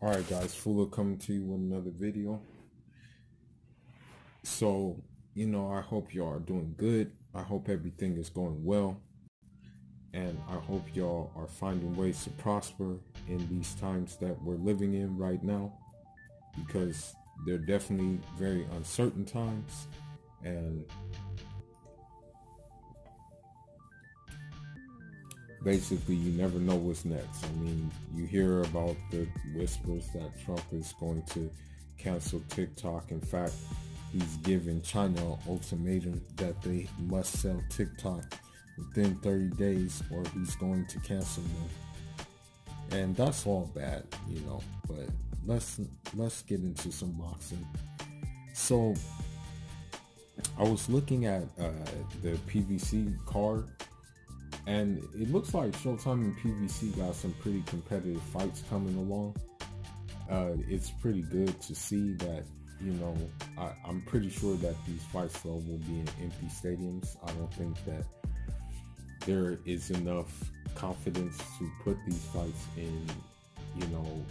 Alright guys, Fula coming to you with another video. So, you know, I hope y'all are doing good. I hope everything is going well. And I hope y'all are finding ways to prosper in these times that we're living in right now. Because they're definitely very uncertain times. And basically you never know what's next. I mean, you hear about the whispers that Trump is going to cancel TikTok. In fact, he's given China an ultimatum that they must sell TikTok within 30 days or he's going to cancel them. And that's all bad, you know, but let's let's get into some boxing. So I was looking at uh, the PBC card and it looks like Showtime and PBC got some pretty competitive fights coming along. Uh, it's pretty good to see that, you know, I, am pretty sure that these fights though will be in empty stadiums. I don't think that there is enough confidence to put these fights in, you know,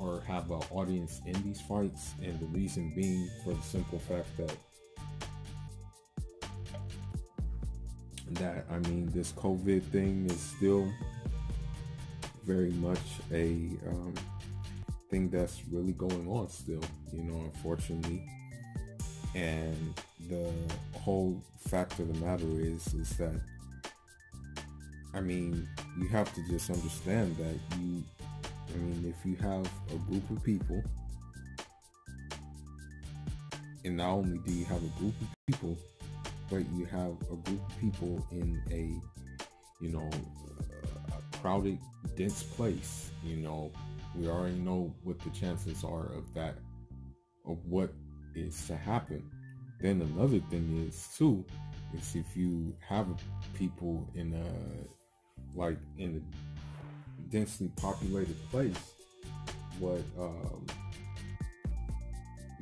or have an audience in these fights. And the reason being for the simple fact that that I mean this COVID thing is still very much a um, thing that's really going on still, you know, unfortunately. And the whole fact of the matter is, is that, I mean, you have to just understand that you, I mean, if you have a group of people, and not only do you have a group of people but you have a group of people in a, you know, a crowded, dense place, you know, we already know what the chances are of that, of what is to happen. Then another thing is too, is if you have people in a, like in a densely populated place, what um,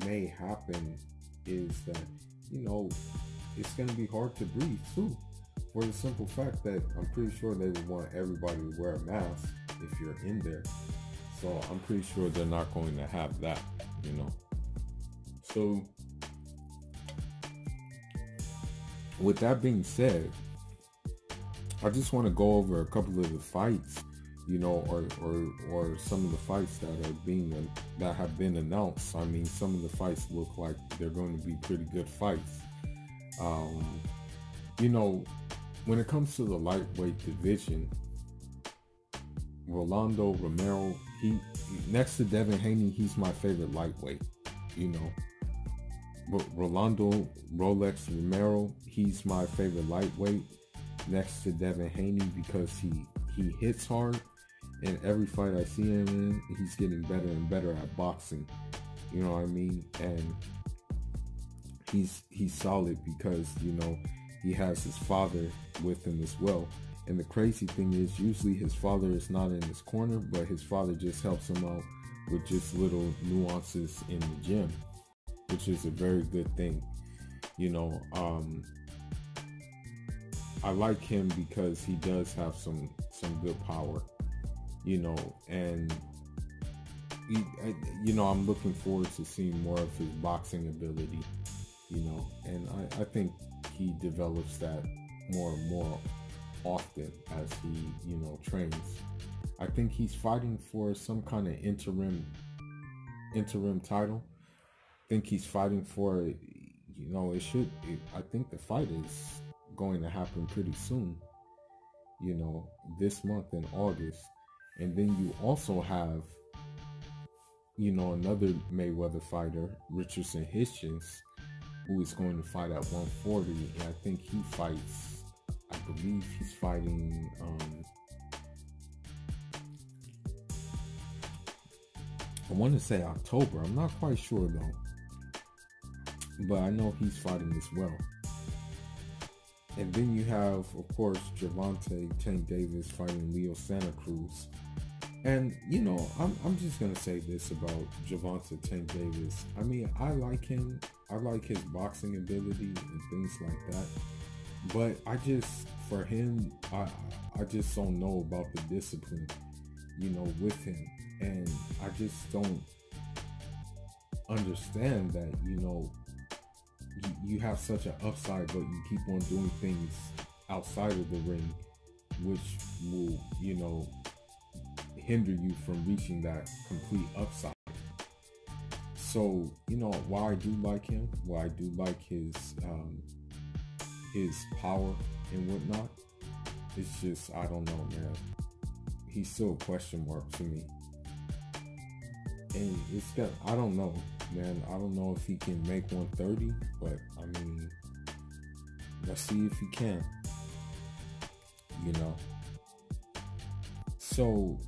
may happen is that, you know, it's going to be hard to breathe too. For the simple fact that I'm pretty sure they would want everybody to wear a mask if you're in there. So I'm pretty sure they're not going to have that, you know. So with that being said, I just want to go over a couple of the fights, you know, or or or some of the fights that are being that have been announced. I mean, some of the fights look like they're going to be pretty good fights. Um, you know, when it comes to the lightweight division, Rolando Romero, he next to Devin Haney, he's my favorite lightweight. You know, but Rolando Rolex Romero, he's my favorite lightweight next to Devin Haney because he he hits hard, and every fight I see him in, he's getting better and better at boxing. You know what I mean? And he's he's solid because you know he has his father with him as well. And the crazy thing is, usually his father is not in his corner, but his father just helps him out with just little nuances in the gym, which is a very good thing. You know, um, I like him because he does have some some good power. You know, and he, you know, I'm looking forward to seeing more of his boxing ability you know, and I, I think he develops that more and more often as he, you know, trains. I think he's fighting for some kind of interim interim title. I think he's fighting for, you know, it should. It, I think the fight is going to happen pretty soon. You know, this month in August, and then you also have, you know, another Mayweather fighter, Richardson Hitchens, who is going to fight at 140. And I think he fights, I believe he's fighting, um, I want to say October. I'm not quite sure though. But I know he's fighting as well. And then you have, of course, Gervonta Tank Davis fighting Leo Santa Cruz. And, you know, I'm, I'm just going to say this about Gervonta Tank Davis. I mean, I like him. I like his boxing ability and things like that. But I just, for him, I, I just don't know about the discipline. you know, with him. And I just don't understand that, you know, you, you have such an upside, but you keep on doing things outside of the ring, which will, you know, hinder you from reaching that complete upside. So, you know, why I do like him, why I do like his um, his power and whatnot, it's just I don't know, man. He's still a question mark to me. And it's got I don't know, man. I don't know if he can make 130, but I mean let's see if he can. You know. So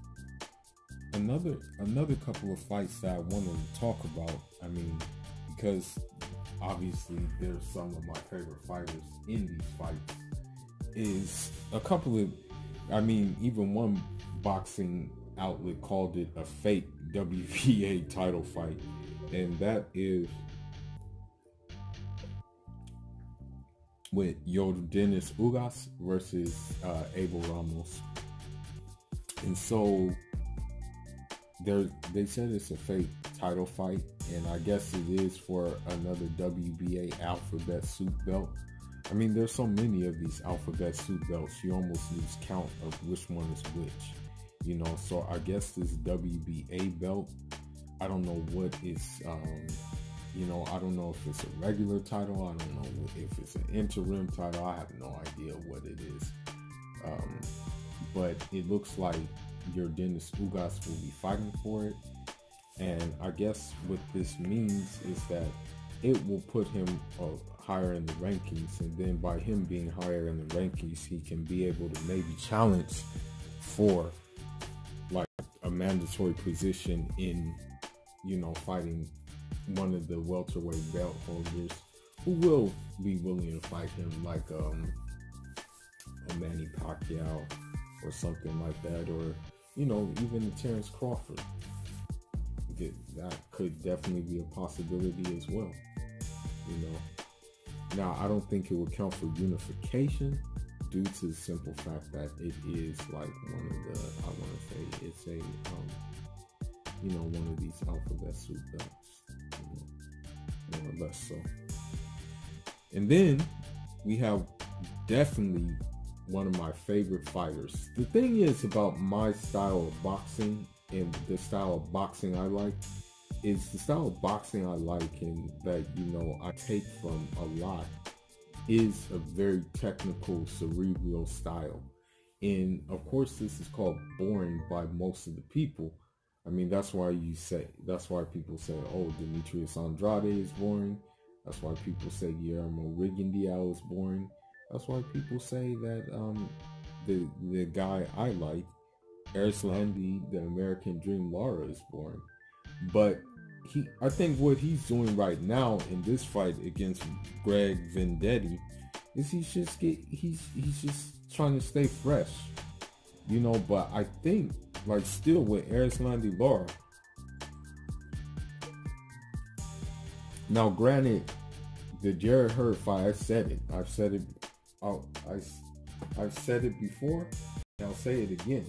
another another couple of fights that I wanted to talk about. I mean, because obviously there's some of my favorite fighters in these fights. Is a couple of, I mean, even one boxing outlet called it a fake WBA title fight, and that is with Yordenis Ugas versus uh, Abel Ramos. And so they they said it's a fake title fight, and I guess it is for another WBA Alphabet soup belt. I mean, there's so many of these Alphabet soup belts, you almost lose count of which one is which. You know, so I guess this WBA belt, I don't know what is, um, you know, I don't know if it's a regular title. I don't know if it's an interim title. I have no idea what it is. Um, but it looks like Yordenis Ugas will be fighting for it. And I guess what this means is that it will put him uh, higher in the rankings. And then by him being higher in the rankings, he can be able to maybe challenge for like a mandatory position in, you know, fighting one of the welterweight belt holders who will be willing to fight him like um, a Manny Pacquiao or something like that, or you know, even Terrence Crawford. That could definitely be a possibility as well. You know, now I don't think it would count for unification due to the simple fact that it is like one of the I want to say it's a um, you know one of these alphabet soup belts, you know, more or less so. And then we have definitely one of my favorite fighters. The thing is about my style of boxing and the style of boxing I like is the style of boxing I like and that you know I take from a lot is a very technical cerebral style. And of course this is called boring by most of the people. I mean that's why you say that's why people say, oh Demetrius Andrade is boring. That's why people say Guillermo Rigondeaux is boring that's why people say that um, the the guy I like, Erislandy, the American Dream Lara, is born. But he, I think what he's doing right now in this fight against Greg Vendetti is he's just get he's he's just trying to stay fresh, you know. But I think like still with Erislandy Lara. Now, granted, the Jarrett Hurd fight, I said it. I've said it I, I've said it before, and I'll say it again.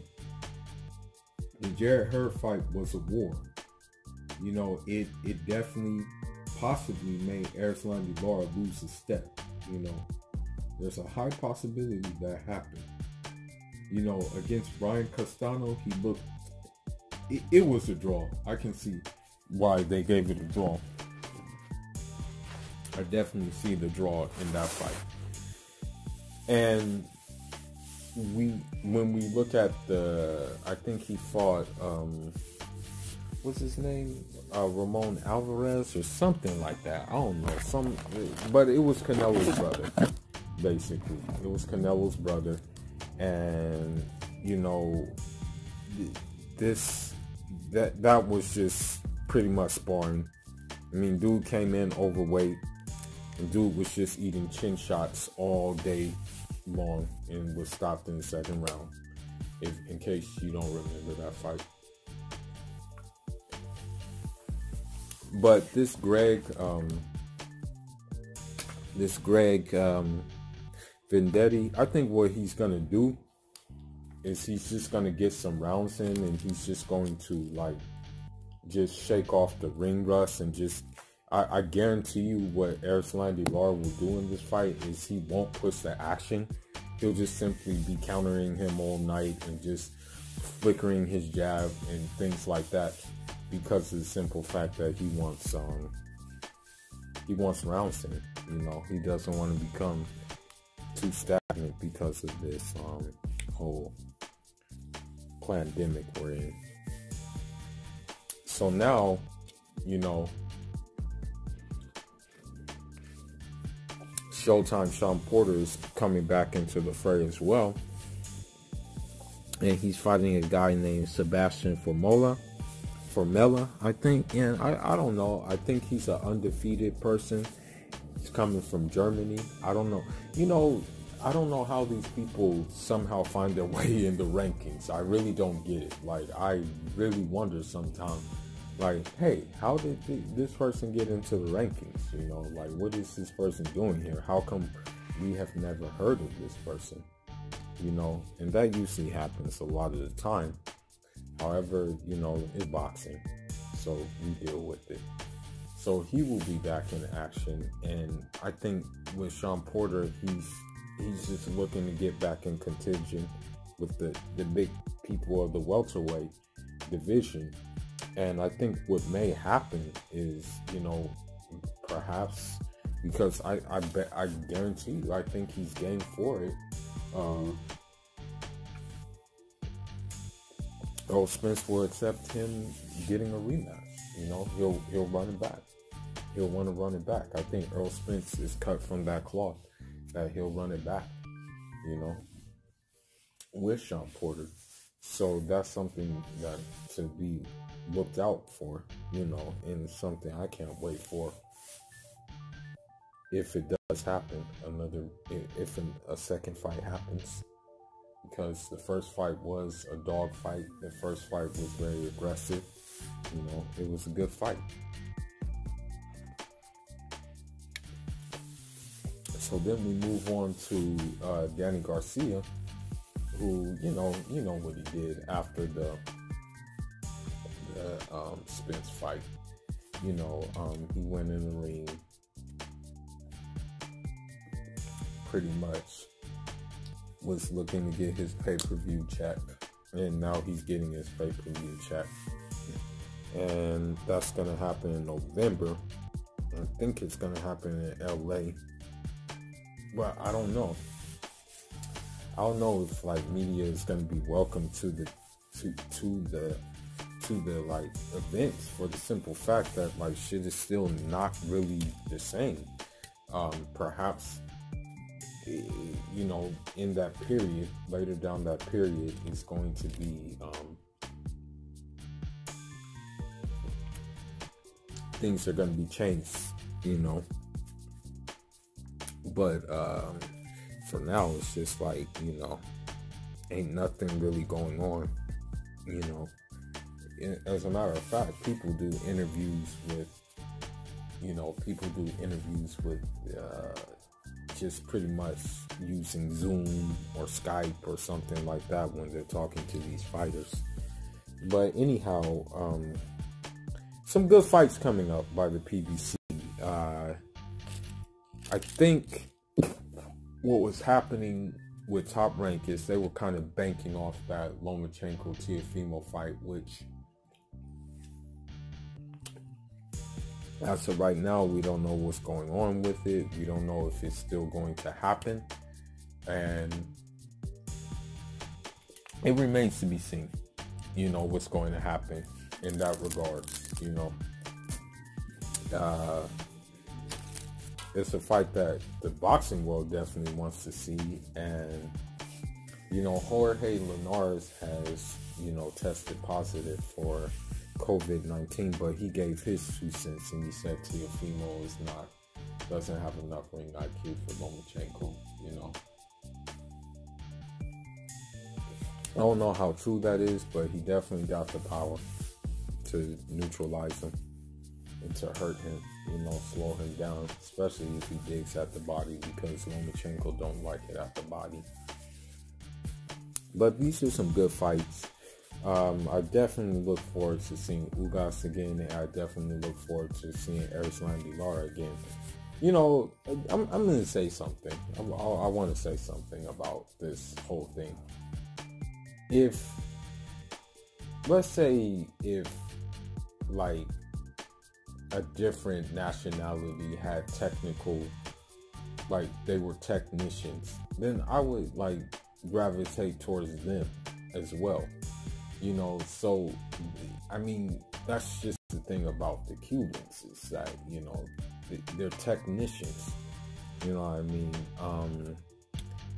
The Jarrett Hurd fight was a war. You know, it it definitely possibly made Erislandy Lara lose a step. You know, there's a high possibility that happened. You know, against Brian Castano, he looked. It, it was a draw. I can see why they gave it a draw. I definitely see the draw in that fight. And we when we look at the I think he fought um what's his name? Uh, Ramon Alvarez or something like that. I don't know. Some but it was Canelo's brother, basically. It was Canelo's brother. And you know this that that was just pretty much sparring. I mean, dude came in overweight. And dude was just eating chin shots all day long and was stopped in the second round. If, in case you don't remember that fight. But this Greg, um, this Greg um, Vendetti, I think what he's gonna do is he's just gonna get some rounds in and he's just going to like just shake off the ring rust and just I, I guarantee you what Erislandy Lara will do in this fight is he won't push the action. He'll just simply be countering him all night and just flickering his jab and things like that because of the simple fact that he wants um he wants rounds in. You know, he doesn't want to become too stagnant because of this um whole pandemic we're in. So now, you know, Showtime Shawn Porter is coming back into the fray as well. And he's fighting a guy named Sebastian Formola. Formella, I think. And I, I don't know. I think he's an undefeated person. He's coming from Germany. I don't know. You know, I don't know how these people somehow find their way in the rankings. I really don't get it. Like, I really wonder sometimes, like, hey, how did this person get into the rankings? You know, like, what is this person doing here? How come we have never heard of this person? You know, and that usually happens a lot of the time. However, you know, it's boxing, so we deal with it. So he will be back in action, and I think with Shawn Porter, he's he's just looking to get back in contention with the, the big people of the welterweight division. And I think what may happen is, you know, perhaps because I I bet I guarantee you I think he's game for it. Um, Errol Spence will accept him getting a rematch. You know, he'll he'll run it back. He'll want to run it back. I think Errol Spence is cut from that cloth that he'll run it back, you know, with Shawn Porter. So that's something that to be looked out for, you know, and something I can't wait for. If it does happen, another, if a second fight happens, because the first fight was a dog fight. The first fight was very aggressive. You know, it was a good fight. So then we move on to uh, Danny Garcia, who you know you know what he did after the the um, Spence fight. You know, um, he went in the ring pretty much was looking to get his pay per view check, and now he's getting his pay per view check, and that's gonna happen in November. I think it's gonna happen in LA but I don't know. I don't know if like media is gonna be welcome to the to to the to the like events for the simple fact that like shit is still not really the same. Um, perhaps eh, you know in that period later down that period is going to be um, things are going to be changed you know but um, for now, it's just like, you know, ain't nothing really going on, you know. As a matter of fact, people do interviews with, you know, people do interviews with uh, just pretty much using Zoom or Skype or something like that when they're talking to these fighters. But anyhow, um, some good fights coming up by the PBC. Uh, I think what was happening with Top Rank is they were kind of banking off that Lomachenko Teofimo fight, which as of right now, we don't know what's going on with it. We don't know if it's still going to happen. And it remains to be seen, you know, what's going to happen in that regard, you know. Uh, it's a fight that the boxing world definitely wants to see. And, you know, Jorge Linares has, you know, tested positive for COVID 19, but he gave his two cents and he said Teofimo is not, doesn't have enough ring IQ for Lomachenko, you know. I don't know how true that is, but he definitely got the power to neutralize him and to hurt him you know, slow him down, especially if he digs at the body because Lomachenko don't like it at the body. but these are some good fights. Um, I definitely look forward to seeing Ugas again. And I definitely look forward to seeing Erislandy Lara again. You know, I'm, I'm going to say something. I, I, I want to say something about this whole thing. If, let's say, if like a different nationality had technical, like they were technicians, then I would like gravitate towards them as well you know? So i mean that's just the thing about the cubans is that you know they're technicians you know what i mean? Um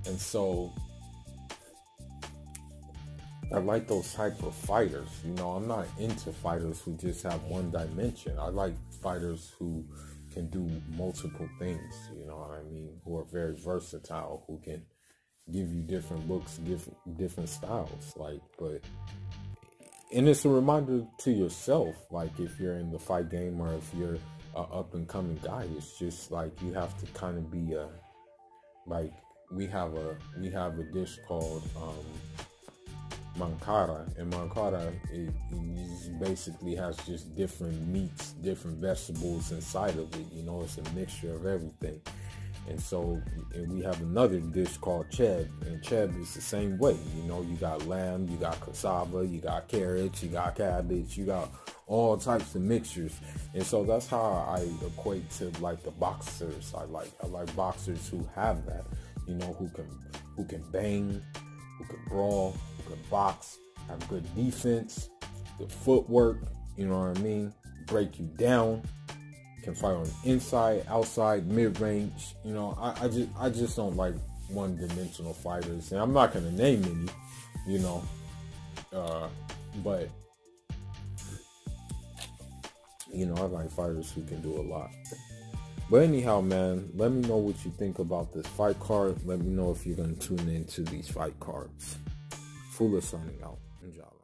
and so I like those type of fighters. You know, I'm not into fighters who just have one dimension. I like fighters who can do multiple things. You know what I mean? Who are very versatile, who can give you different looks, different different styles. Like, but and it's a reminder to yourself, like if you're in the fight game or if you're a up and coming guy, it's just like you have to kind of be a like we have a we have a dish called um mankara and mankara it, it basically has just different meats different vegetables inside of it you know it's a mixture of everything and so and we have another dish called cheb, and cheb is the same way. You know, you got lamb, you got cassava, you got carrots, you got cabbage, you got all types of mixtures. And so that's how I equate to like the boxers. I like I like boxers who have that, you know, who can who can bang, who can brawl, who can box, have good defense, good footwork, you know what I mean? Break you down, can fight on inside, outside, mid range. You know, I, I just I just don't like one dimensional fighters, and I'm not gonna name any. You know, uh, but you know I like fighters who can do a lot. But anyhow, man, let me know what you think about this fight card. Let me know if you're gonna tune into these fight cards. Fula signing out. Enjoy.